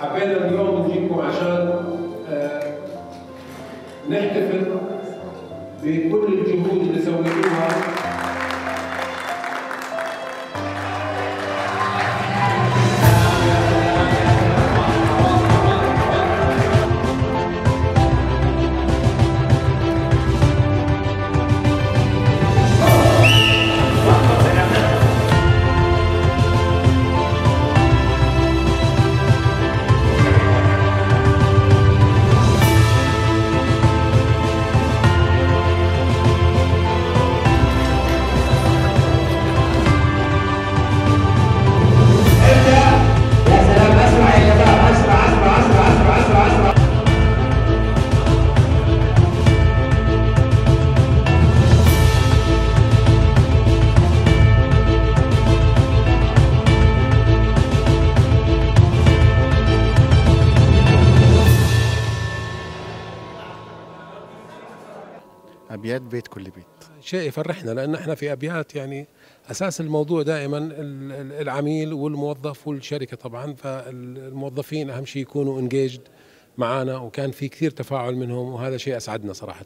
حبينا اليوم نجيكم عشان نحتفل بكل الجهود اللي أبيات بيت كل بيت. شيء يفرحنا لأن إحنا في أبيات يعني أساس الموضوع دائما ال- ال- العميل والموظف والشركة طبعا فالموظفين أهم شيء يكونوا انجيجد معنا وكان في كثير تفاعل منهم وهذا شيء أسعدنا صراحة.